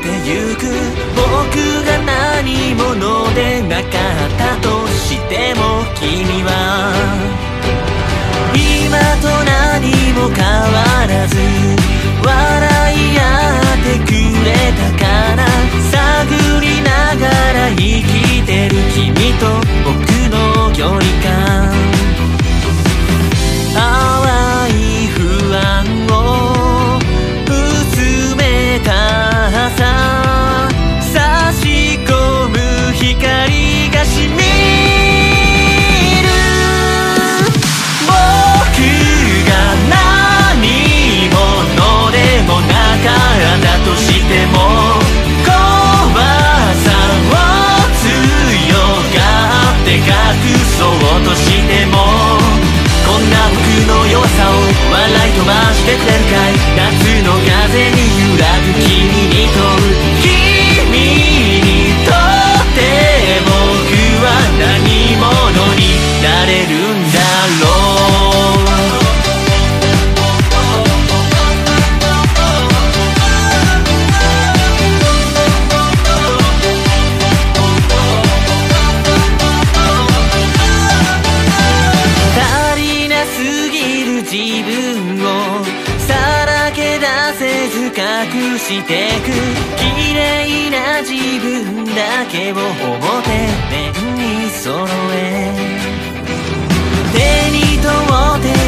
てゆく僕が何者でなかったとしても君は今と何も変わらず笑い合ってくれたから探りながら生きてる君と僕笑い飛ばして帰るかい夏の風に揺らぐ君に問う。してく。綺麗な自分だけを表面に揃え。手に取って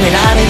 dominare